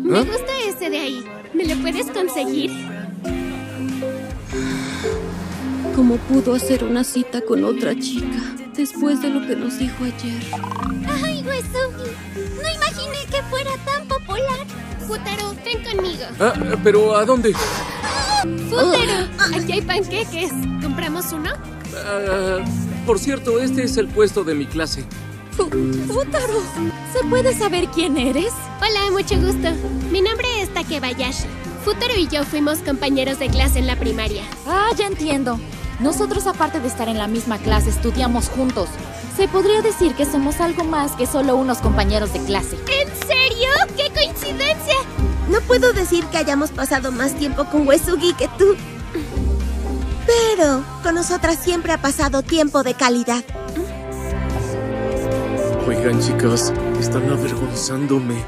Me gusta ese de ahí. ¿Me lo puedes conseguir? ¿Cómo pudo hacer una cita con otra chica después de lo que nos dijo ayer? ¡Ay, Wesugi! No imaginé que fuera tan popular. Futaro, ven conmigo. Ah, pero ¿a dónde? Futaro, aquí hay panqueques. ¿Compramos uno? Ah, por cierto, este es el puesto de mi clase. ¡Futaro! ¿Se puede saber quién eres? Hola, mucho gusto. Mi nombre es Takebayashi. Futaro y yo fuimos compañeros de clase en la primaria. Ah, ya entiendo. Nosotros, aparte de estar en la misma clase, estudiamos juntos. Se podría decir que somos algo más que solo unos compañeros de clase. ¿En serio? ¡Qué coincidencia! No puedo decir que hayamos pasado más tiempo con Wesugi que tú. Pero con nosotras siempre ha pasado tiempo de calidad. Oigan, chicas, están avergonzándome.